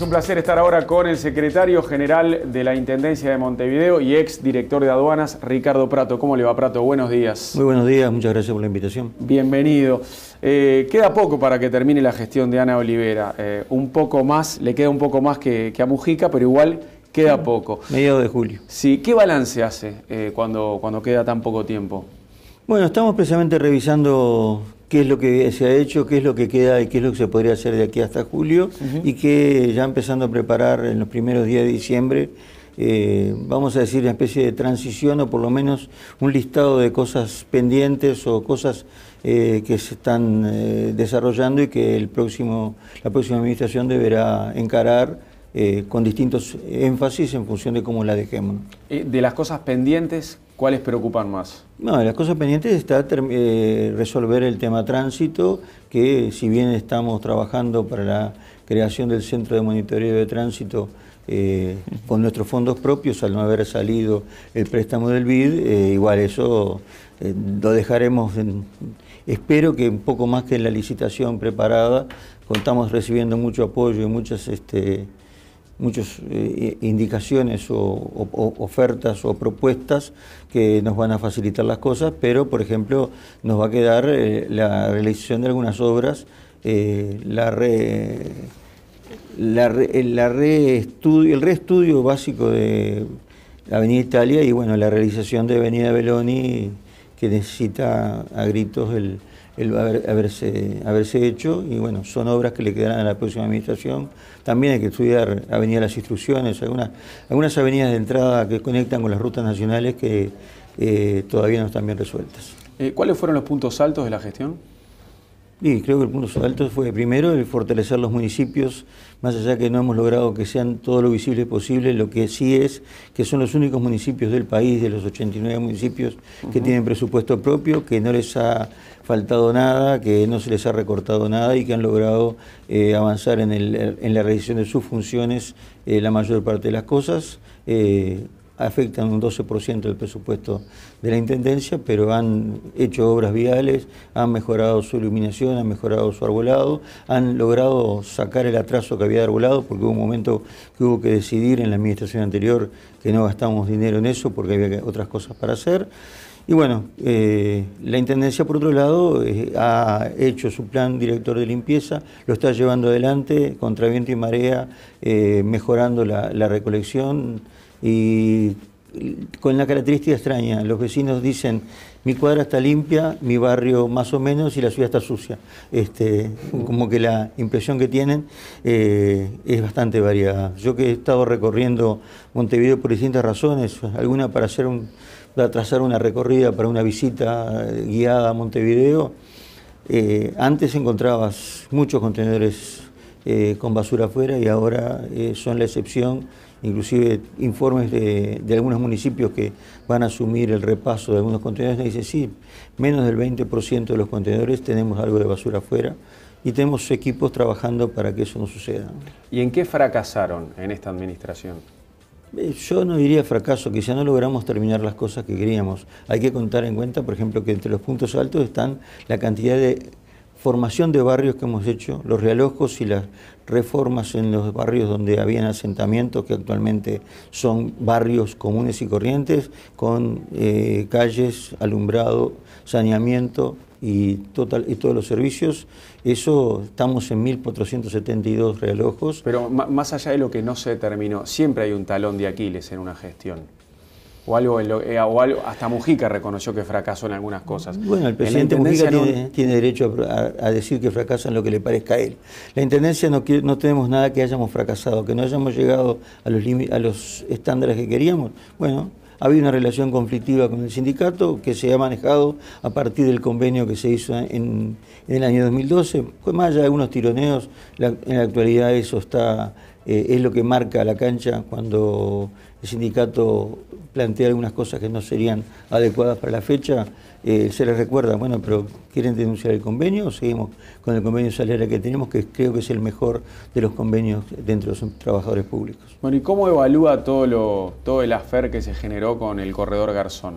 Es un placer estar ahora con el secretario general de la Intendencia de Montevideo y ex director de aduanas, Ricardo Prato. ¿Cómo le va, Prato? Buenos días. Muy buenos días, muchas gracias por la invitación. Bienvenido. Eh, queda poco para que termine la gestión de Ana Olivera. Eh, un poco más, le queda un poco más que, a Mujica, pero igual queda poco. Mediado de julio. Sí, ¿qué balance hace eh, cuando, cuando queda tan poco tiempo? Bueno, estamos precisamente revisando qué es lo que se ha hecho, qué es lo que queda y qué es lo que se podría hacer de aquí hasta julio y que ya empezando a preparar en los primeros días de diciembre, eh, vamos a decir, una especie de transición o por lo menos un listado de cosas pendientes o cosas eh, que se están eh, desarrollando y que el próximo, la próxima administración deberá encarar con distintos énfasis en función de cómo la dejemos. De las cosas pendientes, ¿Cuáles preocupan más? No, las cosas pendientes está eh, resolver el tema tránsito, que si bien estamos trabajando para la creación del centro de monitoreo de tránsito eh, con nuestros fondos propios, al no haber salido el préstamo del BID, eh, igual eso lo dejaremos, espero que un poco más que en la licitación preparada, contamos recibiendo mucho apoyo y muchas... Este, muchas eh, indicaciones o, ofertas o propuestas que nos van a facilitar las cosas, pero por ejemplo nos va a quedar eh, la realización de algunas obras, eh, la la, la reestudio, el reestudio básico de Avenida Italia y bueno, la realización de Avenida Beloni que necesita a gritos el, el haberse, haberse hecho y bueno, son obras que le quedarán a la próxima administración. También hay que estudiar Avenida Las Instrucciones, algunas, algunas avenidas de entrada que conectan con las rutas nacionales que eh, todavía no están bien resueltas. Eh, ¿Cuáles fueron los puntos altos de la gestión? Sí, creo que el punto alto fue primero el fortalecer los municipios, más allá que no hemos logrado que sean todo lo visible posible, lo que sí es que son los únicos municipios del país, de los 89 municipios, que tienen presupuesto propio, que no les ha faltado nada, que no se les ha recortado nada y que han logrado eh, avanzar en, el, en, la realización de sus funciones eh, la mayor parte de las cosas. Eh, afectan un 12% del presupuesto de la Intendencia, pero han hecho obras viales, han mejorado su iluminación, han mejorado su arbolado, han logrado sacar el atraso que había de arbolado, porque hubo un momento que hubo que decidir en la administración anterior que no gastamos dinero en eso porque había otras cosas para hacer. Y bueno, eh, la Intendencia, por otro lado, eh, ha hecho su plan director de limpieza, lo está llevando adelante contra viento y marea, eh, mejorando la, la recolección, y con la característica extraña, los vecinos dicen, mi cuadra está limpia, mi barrio más o menos y la ciudad está sucia. Este, como que la impresión que tienen es bastante variada. Yo que he estado recorriendo Montevideo por distintas razones, alguna para hacer un, para trazar una recorrida para una visita guiada a Montevideo, eh, antes encontrabas muchos contenedores eh, con basura afuera y ahora son la excepción inclusive informes de, algunos municipios que van a asumir el repaso de algunos contenedores, dice sí, menos del 20% de los contenedores tenemos algo de basura afuera y tenemos equipos trabajando para que eso no suceda. ¿Y en qué fracasaron en esta administración? Eh, yo no diría fracaso, ya no logramos terminar las cosas que queríamos. Hay que contar en cuenta, por ejemplo, que entre los puntos altos están la cantidad de formación de barrios que hemos hecho, los realojos y las reformas en los barrios donde habían asentamientos, que actualmente son barrios comunes y corrientes, con eh, calles, alumbrado, saneamiento y, total, y todos los servicios. Eso estamos en 1.472 realojos. Pero más allá de lo que no se terminó, siempre hay un talón de Aquiles en una gestión. O algo, eh, o algo, hasta Mujica reconoció que fracasó en algunas cosas. Bueno, el presidente Mujica tiene, derecho a, decir que fracasa en lo que le parezca a él. La Intendencia no, no tenemos nada que hayamos fracasado, que no hayamos llegado a los, a los estándares que queríamos. Bueno, ha habido una relación conflictiva con el sindicato que se ha manejado a partir del convenio que se hizo en, el año 2012. Pues más allá de algunos tironeos, en la actualidad eso está eh, es lo que marca la cancha cuando el sindicato plantea algunas cosas que no serían adecuadas para la fecha, eh, se les recuerda, bueno, pero ¿quieren denunciar el convenio o seguimos con el convenio salarial que tenemos, que creo que es el mejor de los convenios dentro de los trabajadores públicos? Bueno, ¿y cómo evalúa todo, lo, todo el afer que se generó con el corredor Garzón?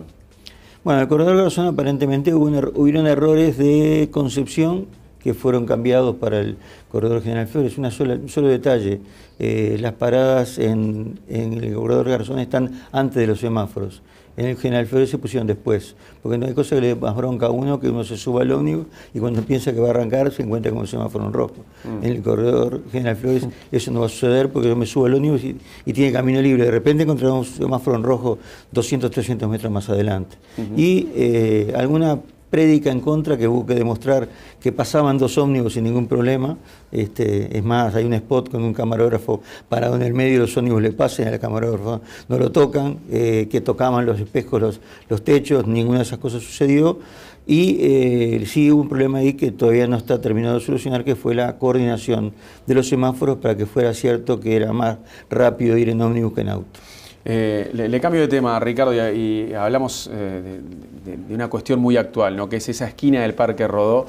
Bueno, el corredor Garzón aparentemente hubo hubieron errores de concepción que fueron cambiados para el corredor General Flores. Una sola, un solo detalle, eh, las paradas en, en el corredor Garzón están antes de los semáforos en el General Flores se pusieron después, porque no hay cosa que le dé más bronca a uno que uno se suba al ómnibus y cuando piensa que va a arrancar se encuentra con el semáforo en rojo. Mm. En el corredor General Flores eso no va a suceder porque yo me subo al ómnibus y, tiene camino libre. De repente encontramos un semáforo en rojo 200, 300 metros más adelante. Y eh, alguna prédica en contra que busque demostrar que pasaban dos ómnibus sin ningún problema. Este, es más, hay un spot con un camarógrafo parado en el medio, los ómnibus le pasen, al camarógrafo no lo tocan, eh, que tocaban los espejos, los, los, techos, ninguna de esas cosas sucedió. Y eh, sí hubo un problema ahí que todavía no está terminado de solucionar, que fue la coordinación de los semáforos para que fuera cierto que era más rápido ir en ómnibus que en auto. Eh, le, cambio de tema, Ricardo, y, hablamos eh, de, una cuestión muy actual, ¿no? que es esa esquina del Parque Rodó,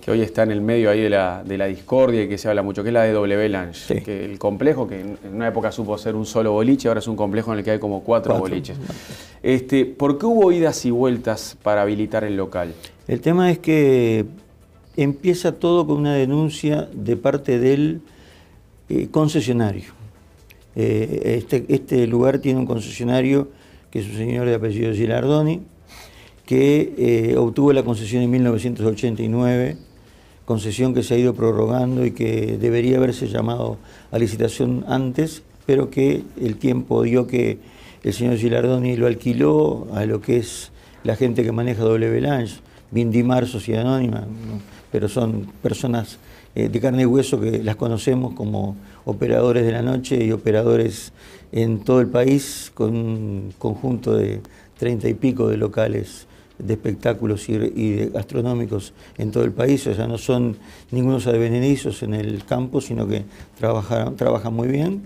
que hoy está en el medio ahí de la, discordia y que se habla mucho, que es la de W Lange, que el complejo, que en una época supo ser un solo boliche, ahora es un complejo en el que hay como cuatro, boliches. Este, ¿Por qué hubo idas y vueltas para habilitar el local? El tema es que empieza todo con una denuncia de parte del eh, concesionario eh, este, este, lugar tiene un concesionario que es un señor de apellido Gilardoni, que eh, obtuvo la concesión en 1989, concesión que se ha ido prorrogando y que debería haberse llamado a licitación antes, pero que el tiempo dio que el señor Gilardoni lo alquiló a lo que es la gente que maneja W Lange, Vindimar, Sociedad Anónima, pero son personas eh, de carne y hueso que las conocemos como operadores de la noche y operadores en todo el país con un conjunto de treinta y pico de locales de espectáculos y, gastronómicos en todo el país, o sea, no son ningunos advenedizos en el campo, sino que trabajan, trabajan muy bien,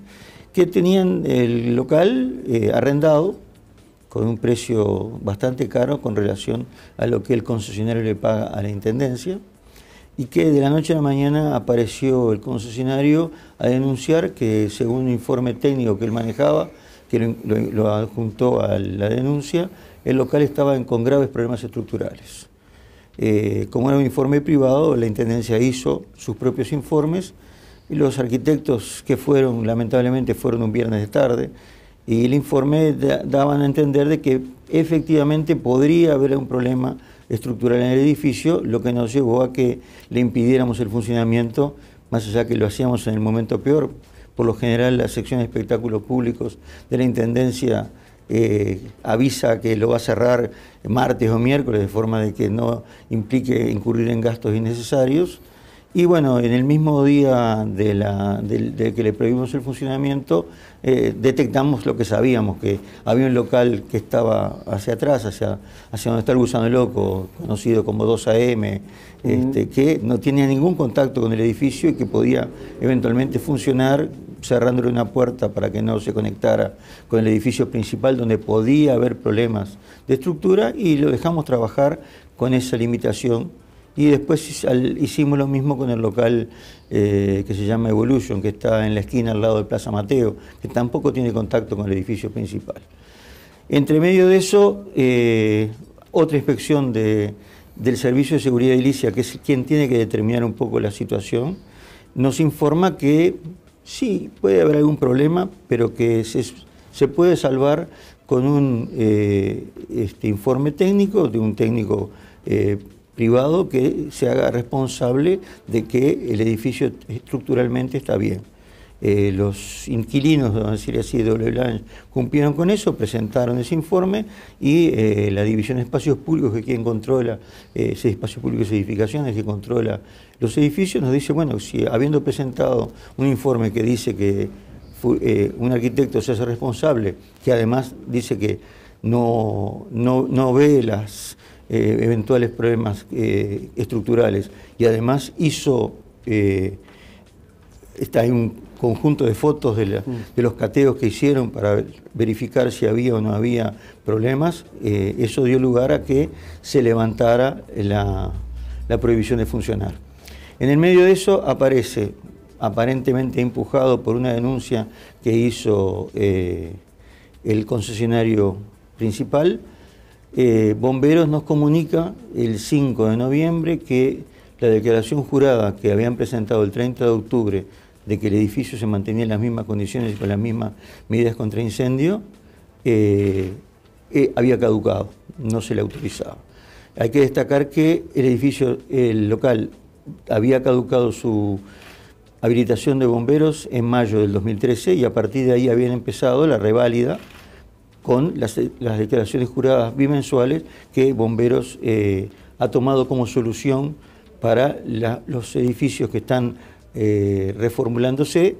que tenían el local eh, arrendado con un precio bastante caro con relación a lo que el concesionario le paga a la Intendencia y que de la noche a la mañana apareció el concesionario a denunciar que según un informe técnico que él manejaba, que lo, adjuntó a la denuncia, el local estaba con graves problemas estructurales. Eh, como era un informe privado, la Intendencia hizo sus propios informes y los arquitectos que fueron, lamentablemente, fueron un viernes de tarde y el informe daban a entender de que efectivamente podría haber un problema estructural en el edificio, lo que nos llevó a que le impidiéramos el funcionamiento, más allá que lo hacíamos en el momento peor. Por lo general, la sección de espectáculos públicos de la Intendencia eh, avisa que lo va a cerrar martes o miércoles, de forma de que no implique incurrir en gastos innecesarios. Y bueno, en el mismo día de, que le prohibimos el funcionamiento, eh, detectamos lo que sabíamos, que había un local que estaba hacia atrás, hacia, hacia donde está el gusano loco, conocido como 2AM, este, que no tenía ningún contacto con el edificio y que podía eventualmente funcionar cerrándole una puerta para que no se conectara con el edificio principal donde podía haber problemas de estructura y lo dejamos trabajar con esa limitación y después hicimos lo mismo con el local eh, que se llama Evolution, que está en la esquina al lado de Plaza Mateo, que tampoco tiene contacto con el edificio principal. Entre medio de eso, eh, otra inspección del Servicio de Seguridad Edilicia, que es quien tiene que determinar un poco la situación, nos informa que sí, puede haber algún problema, pero que se, puede salvar con un eh, este, informe técnico de un técnico privado que se haga responsable de que el edificio estructuralmente está bien. Eh, los inquilinos, vamos a decir así, de Blanche, cumplieron con eso, presentaron ese informe y eh, la División de Espacios Públicos, que quien controla eh, ese espacio público y edificaciones, que controla los edificios, nos dice, bueno, si habiendo presentado un informe que dice que un arquitecto se hace responsable, que además dice que no, no, no ve las eh, eventuales problemas eh, estructurales y además hizo, eh, está hay un conjunto de fotos mm. de, los cateos que hicieron para verificar si había o no había problemas, eso dio lugar a que se levantara la, la prohibición de funcionar. En el medio de eso aparece, aparentemente empujado por una denuncia que hizo el concesionario principal, eh, Bomberos nos comunica el 5 de noviembre que la declaración jurada que habían presentado el 30 de octubre de que el edificio se mantenía en las mismas condiciones y con las mismas medidas contra incendio, eh, eh, había caducado, no se le autorizaba. Hay que destacar que el edificio, el local, había caducado su habilitación de bomberos en mayo del 2013 y a partir de ahí habían empezado la reválida con las, declaraciones juradas bimensuales que Bomberos eh, ha tomado como solución para los edificios que están eh, reformulándose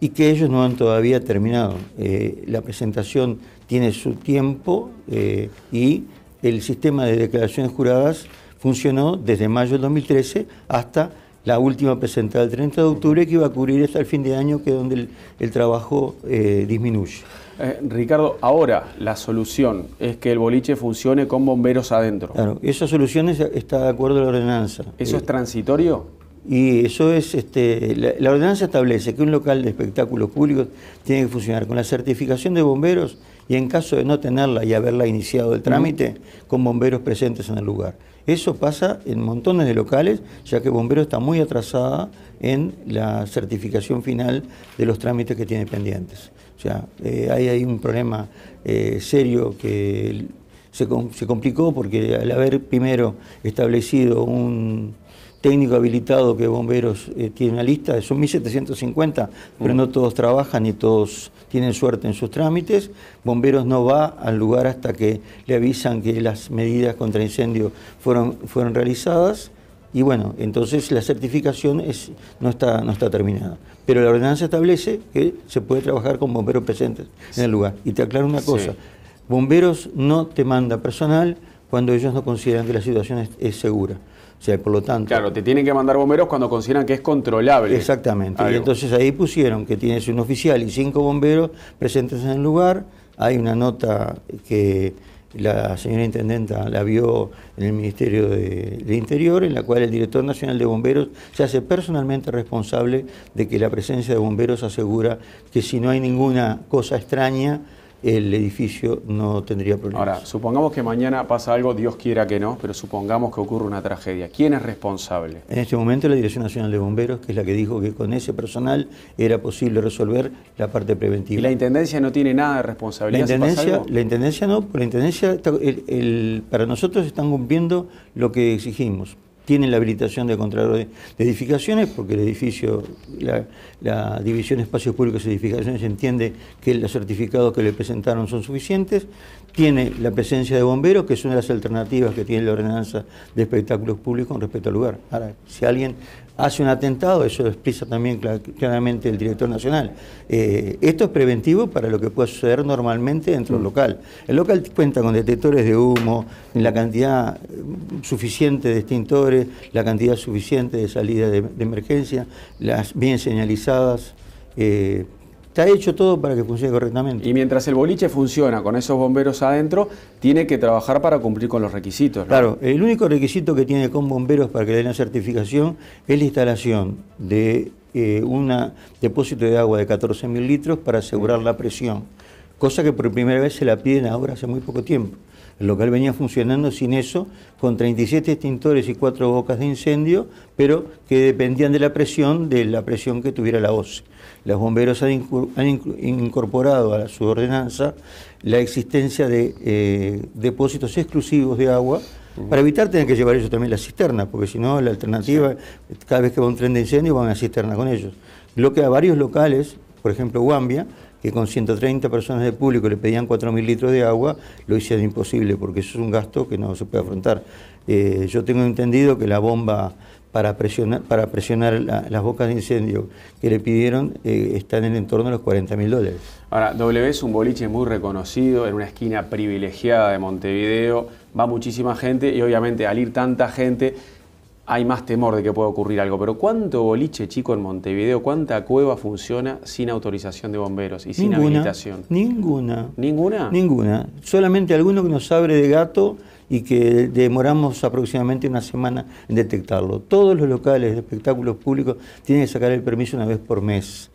y que ellos no han todavía terminado. Eh, la presentación tiene su tiempo y el sistema de declaraciones juradas funcionó desde mayo del 2013 hasta la última presentada el 30 de octubre que iba a cubrir hasta el fin de año, que es donde el, trabajo eh, disminuye. Eh, Ricardo, ahora la solución es que el boliche funcione con bomberos adentro. Claro, esa solución está de acuerdo a la ordenanza. ¿Eso es transitorio? Y eso es, este, la, ordenanza establece que un local de espectáculos públicos tiene que funcionar con la certificación de bomberos y en caso de no tenerla y haberla iniciado el trámite, con bomberos presentes en el lugar. Eso pasa en montones de locales, ya que Bomberos está muy atrasada en la certificación final de los trámites que tiene pendientes. O sea, eh, hay ahí un problema eh, serio que se, se complicó porque al haber primero establecido un técnico habilitado que Bomberos eh, tiene una lista, son 1.750, pero no todos trabajan y todos tienen suerte en sus trámites. Bomberos no va al lugar hasta que le avisan que las medidas contra incendio fueron, fueron realizadas. Y bueno, entonces la certificación es, no, está, no está terminada. Pero la ordenanza establece que se puede trabajar con bomberos presentes en el lugar. Y te aclaro una cosa, bomberos no te manda personal cuando ellos no consideran que la situación es segura. O sea, por lo tanto... Claro, te tienen que mandar bomberos cuando consideran que es controlable. Exactamente. Y entonces ahí pusieron que tienes un oficial y cinco bomberos presentes en el lugar. Hay una nota que la señora intendenta la vio en el Ministerio de, Interior, en la cual el director nacional de bomberos se hace personalmente responsable de que la presencia de bomberos asegura que si no hay ninguna cosa extraña, el edificio no tendría problemas. Ahora, supongamos que mañana pasa algo, Dios quiera que no, pero supongamos que ocurre una tragedia. ¿Quién es responsable? En este momento la Dirección Nacional de Bomberos, que es la que dijo que con ese personal era posible resolver la parte preventiva. ¿Y la Intendencia no tiene nada de responsabilidad? La Intendencia, la intendencia no, la Intendencia, para nosotros están cumpliendo lo que exigimos tienen la habilitación de contrato de, edificaciones, porque el edificio, la, División de Espacios Públicos y Edificaciones entiende que los certificados que le presentaron son suficientes, tiene la presencia de bomberos, que es una de las alternativas que tiene la ordenanza de espectáculos públicos con respecto al lugar. Ahora, si alguien hace un atentado, eso lo también claramente el director nacional. Eh, esto es preventivo para lo que puede suceder normalmente dentro del mm. local. El local cuenta con detectores de humo, la cantidad suficiente de extintores, la cantidad suficiente de salida de, emergencia, las bien señalizadas. Eh, Está hecho todo para que funcione correctamente. Y mientras el boliche funciona con esos bomberos adentro, tiene que trabajar para cumplir con los requisitos. Claro, el único requisito que tiene con bomberos para que le den la certificación es la instalación de eh, un depósito de agua de 14.000 litros para asegurar la presión, cosa que por primera vez se la piden ahora hace muy poco tiempo. El local venía funcionando sin eso, con 37 extintores y cuatro bocas de incendio, pero que dependían de la presión, de la presión que tuviera la OCE. Los bomberos han, incorporado a su ordenanza la existencia de eh, depósitos exclusivos de agua para evitar tener que llevar ellos también las cisternas, porque si no, la alternativa, cada vez que va un tren de incendio, van a cisterna con ellos. Lo que a varios locales, por ejemplo, Guambia, que con 130 personas de público le pedían 4.000 litros de agua, lo hicieron imposible, porque eso es un gasto que no se puede afrontar. Eh, yo tengo entendido que la bomba para presionar, para presionar las bocas de incendio que le pidieron eh, están en el entorno de los 40 mil dólares. Ahora, W es un boliche muy reconocido, en una esquina privilegiada de Montevideo, va muchísima gente y obviamente al ir tanta gente hay más temor de que pueda ocurrir algo. Pero ¿cuánto boliche chico en Montevideo, cuánta cueva funciona sin autorización de bomberos y sin habilitación? Ninguna. ¿Ninguna? Ninguna. Solamente alguno que nos abre de gato y que demoramos aproximadamente una semana en detectarlo. Todos los locales de espectáculos públicos tienen que sacar el permiso una vez por mes.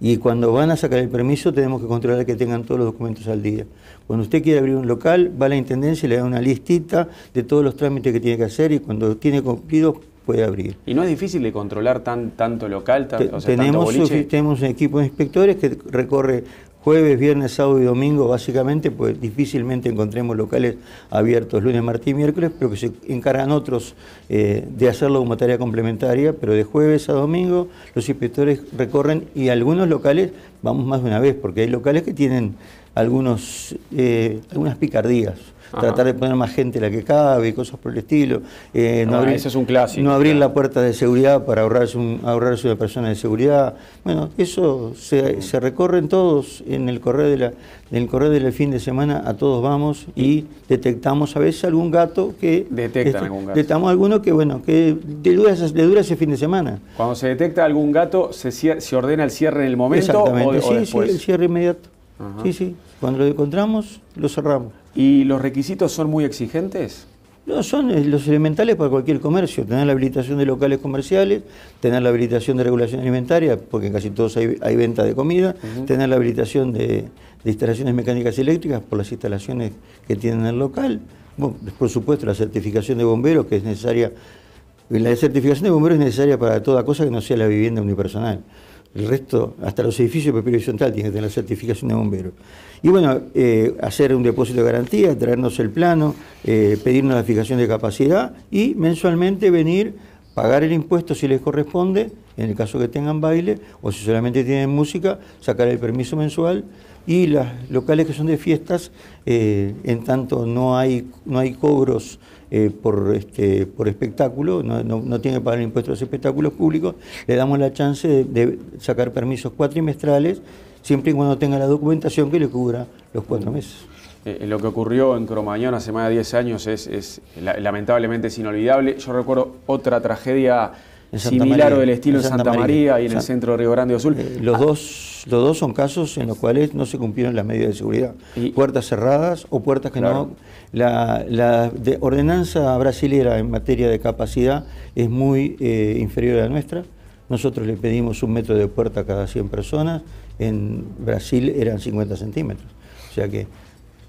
Y cuando van a sacar el permiso tenemos que controlar que tengan todos los documentos al día. Cuando usted quiere abrir un local, va a la Intendencia y le da una listita de todos los trámites que tiene que hacer y cuando tiene cumplido puede abrir. ¿Y no es difícil de controlar tan, tanto local, o sea, tenemos, tanto tenemos un equipo de inspectores que recorre jueves, viernes, sábado y domingo, básicamente, pues difícilmente encontremos locales abiertos lunes, martes y miércoles, pero que se encargan otros eh, de hacerlo como tarea complementaria, pero de jueves a domingo los inspectores recorren y algunos locales vamos más de una vez, porque hay locales que tienen algunos, eh, algunas picardías tratar de poner más gente la que cabe, cosas por el estilo. Eh, no, abrir, es un clásico. No abrir la puerta de seguridad para ahorrarse, un, ahorrarse una persona de seguridad. Bueno, eso se, se recorren todos en el correo de la, en el correo del fin de semana, a todos vamos y detectamos a veces algún gato que... Detectan algún gato. Detectamos alguno que, bueno, que le dura, le dura ese fin de semana. Cuando se detecta algún gato, ¿se, se ordena el cierre en el momento Exactamente, sí, sí, el cierre inmediato. Sí, sí. Cuando lo encontramos, lo cerramos. ¿Y los requisitos son muy exigentes? No, son eh, los elementales para cualquier comercio. Tener la habilitación de locales comerciales, tener la habilitación de regulación alimentaria, porque en casi todos hay, venta de comida, tener la habilitación de, instalaciones mecánicas y eléctricas por las instalaciones que tienen el local. por supuesto, la certificación de bomberos, que es necesaria. La certificación de bomberos es necesaria para toda cosa que no sea la vivienda unipersonal. El resto, hasta los edificios de papel horizontal tienen que tener la certificación de bomberos. Y bueno, eh, hacer un depósito de garantía, traernos el plano, eh, pedirnos la fijación de capacidad y mensualmente venir, pagar el impuesto si les corresponde, en el caso que tengan baile, o si solamente tienen música, sacar el permiso mensual. Y los locales que son de fiestas, eh, en tanto no hay, no hay cobros eh, por, este, por espectáculo, no, no, tiene que pagar el impuesto a los espectáculos públicos, le damos la chance de, sacar permisos cuatrimestrales, siempre y cuando tenga la documentación que le cubra los cuatro meses. Eh, lo que ocurrió en Cromañón hace más de 10 años es, es lamentablemente es inolvidable. Yo recuerdo otra tragedia similar o del estilo en Santa, María, y en el centro de Río Grande do Sul. Eh, los, dos, los dos son casos en los cuales no se cumplieron las medidas de seguridad. puertas cerradas o puertas que no... La, la ordenanza brasilera en materia de capacidad es muy eh, inferior a la nuestra. Nosotros le pedimos un metro de puerta a cada 100 personas. En Brasil eran 50 centímetros. O sea que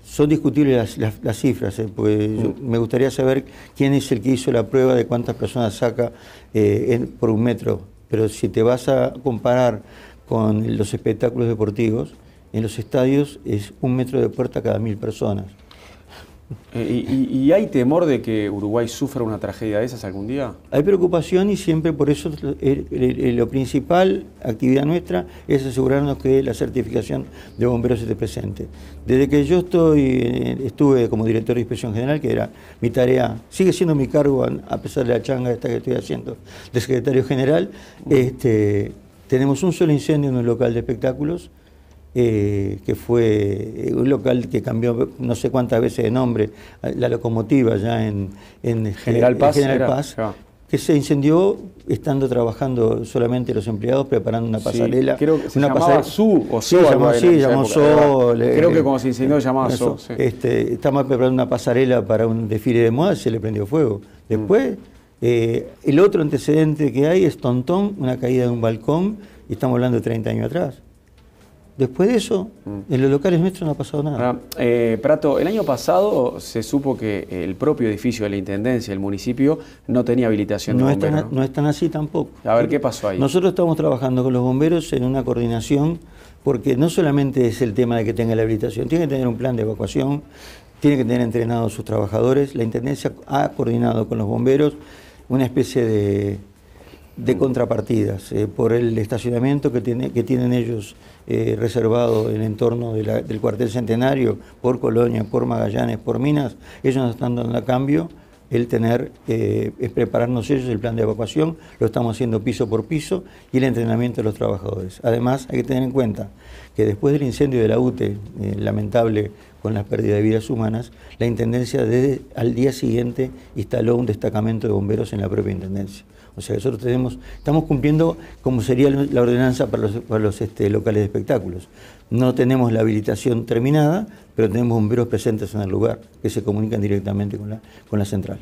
son discutibles las, cifras, ¿eh? mm. me gustaría saber quién es el que hizo la prueba de cuántas personas saca eh, por un metro. Pero si te vas a comparar con los espectáculos deportivos, en los estadios es un metro de puerta cada mil personas. Eh, y, hay temor de que Uruguay sufra una tragedia de esas algún día? Hay preocupación y siempre por eso lo principal actividad nuestra es asegurarnos que la certificación de bomberos esté presente. Desde que yo estoy eh, estuve como director de inspección general, que era mi tarea, sigue siendo mi cargo a pesar de la changa esta que estoy haciendo de secretario general, este, tenemos un solo incendio en un local de espectáculos eh, que fue un local que cambió no sé cuántas veces de nombre, la locomotiva ya en, General Paz, que se incendió estando trabajando solamente los empleados preparando una pasarela. creo que se una llamaba Su o Sí, llamó, sí, llamó Creo que como se incendió llamaba Su. Este, estamos preparando una pasarela para un desfile de moda y se le prendió fuego. Después, mm. eh, el otro antecedente que hay es Tontón, una caída de un balcón, y estamos hablando de 30 años atrás. Después de eso, mm. en los locales nuestros no ha pasado nada. eh, Prato, el año pasado se supo que el propio edificio de la Intendencia, el municipio, no tenía habilitación de no bomberos. ¿no? es tan así tampoco. A ver, ¿qué pasó ahí? Nosotros estamos trabajando con los bomberos en una coordinación, porque no solamente es el tema de que tenga la habilitación, tiene que tener un plan de evacuación, tiene que tener entrenados sus trabajadores. La Intendencia ha coordinado con los bomberos una especie de de contrapartidas eh, por el estacionamiento que, tiene, que tienen ellos eh, reservado en el entorno del cuartel centenario, por Colonia, por Magallanes, por Minas, ellos nos están dando a cambio el tener, eh, es prepararnos ellos el plan de evacuación, lo estamos haciendo piso por piso, y el entrenamiento de los trabajadores. Además, hay que tener en cuenta que después del incendio de la UTE, lamentable con la pérdida de vidas humanas, la Intendencia desde al día siguiente instaló un destacamento de bomberos en la propia Intendencia. O sea, nosotros tenemos, estamos cumpliendo como sería la ordenanza para los, este, locales de espectáculos. No tenemos la habilitación terminada, pero tenemos bomberos presentes en el lugar que se comunican directamente con la, con la central.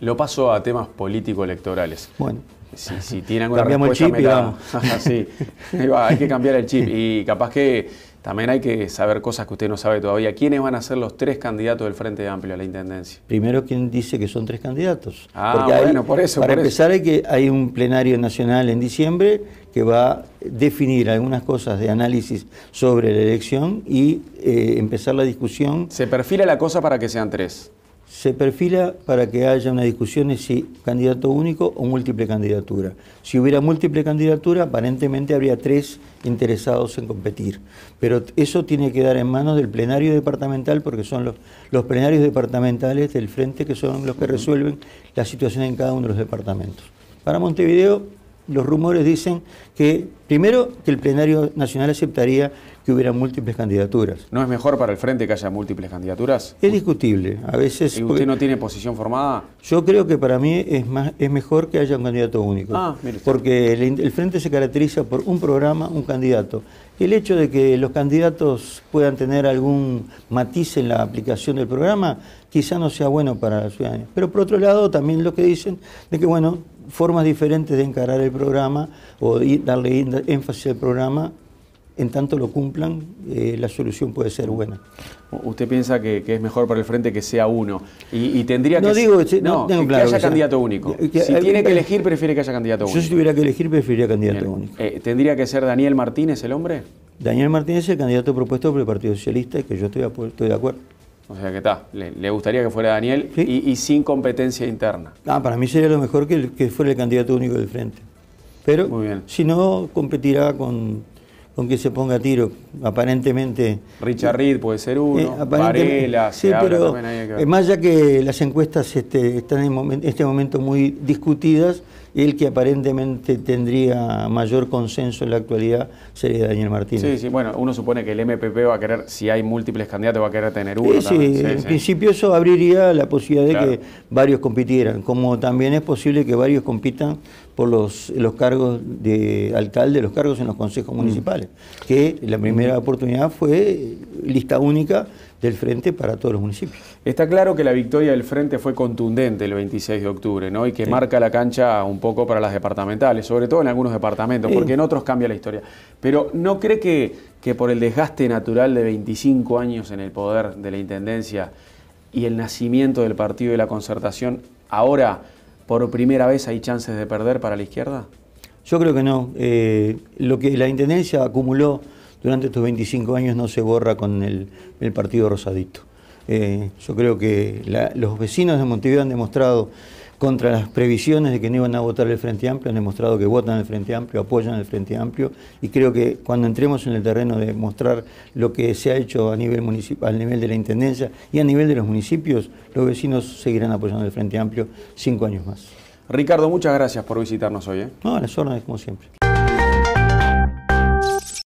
Lo paso a temas político-electorales. Bueno. Si, si tienen alguna Cambiamos el chip y vamos. sí, hay que cambiar el chip. Y capaz que también hay que saber cosas que usted no sabe todavía. ¿Quiénes van a ser los tres candidatos del Frente Amplio a la Intendencia? Primero, ¿quién dice que son tres candidatos? Ah, bueno, por eso. Para empezar, hay que hay un plenario nacional en diciembre que va a definir algunas cosas de análisis sobre la elección y eh, empezar la discusión. ¿Se perfila la cosa para que sean tres? Se perfila para que haya una discusión de si candidato único o múltiple candidatura. Si hubiera múltiple candidatura, aparentemente habría tres interesados en competir. Pero eso tiene que dar en manos del plenario departamental, porque son los, los plenarios departamentales del frente que son los que resuelven la situación en cada uno de los departamentos. Para Montevideo, los rumores dicen que, primero, que el plenario nacional aceptaría que hubiera múltiples candidaturas. ¿No es mejor para el frente que haya múltiples candidaturas? Es discutible. A veces. ¿Y usted no tiene posición formada? Yo creo que para mí es más es mejor que haya un candidato único. Ah, porque el, frente se caracteriza por un programa, un candidato. El hecho de que los candidatos puedan tener algún matiz en la aplicación del programa quizá no sea bueno para la ciudadanía. Pero por otro lado, también lo que dicen de que, bueno, formas diferentes de encarar el programa o darle énfasis al programa en tanto lo cumplan, eh, la solución puede ser buena. ¿Usted piensa que, es mejor para el frente que sea uno? Y, tendría no que, digo, no, que, haya candidato único. si tiene que elegir, prefiere que haya candidato único. Yo si tuviera que elegir, preferiría candidato único. Eh, ¿Tendría que ser Daniel Martínez el hombre? Daniel Martínez es el candidato propuesto por el Partido Socialista y que yo estoy, estoy de acuerdo. O sea que está, le, gustaría que fuera Daniel y, sin competencia interna. Ah, para mí sería lo mejor que, que fuera el candidato único del frente. Pero si no, competirá con con que se ponga a tiro, aparentemente. Richard Reed puede ser uno, eh, Varela, sí, pero más ya que las encuestas este, están en este momento muy discutidas, el que aparentemente tendría mayor consenso en la actualidad sería Daniel Martínez. Sí, sí, bueno, uno supone que el MPP va a querer, si hay múltiples candidatos, va a querer tener uno. Sí, sí, en principio eso abriría la posibilidad de que varios compitieran, como también es posible que varios compitan por los, los cargos de alcalde, los cargos en los consejos mm. municipales, que la primera oportunidad fue lista única del Frente para todos los municipios. Está claro que la victoria del Frente fue contundente el 26 de octubre, ¿no? Y que marca la cancha un poco para las departamentales, sobre todo en algunos departamentos, porque en otros cambia la historia. Pero ¿no cree que, que por el desgaste natural de 25 años en el poder de la Intendencia y el nacimiento del Partido de la Concertación, ahora por primera vez hay chances de perder para la izquierda? Yo creo que no. Eh, lo que la Intendencia acumuló durante estos 25 años no se borra con el, Partido Rosadito. Eh, yo creo que los vecinos de Montevideo han demostrado contra las previsiones de que no iban a votar el Frente Amplio, han demostrado que votan el Frente Amplio, apoyan el Frente Amplio y creo que cuando entremos en el terreno de mostrar lo que se ha hecho a nivel municipal, a nivel de la Intendencia y a nivel de los municipios, los vecinos seguirán apoyando el Frente Amplio cinco años más. Ricardo, muchas gracias por visitarnos hoy. ¿eh? No, a las órdenes como siempre.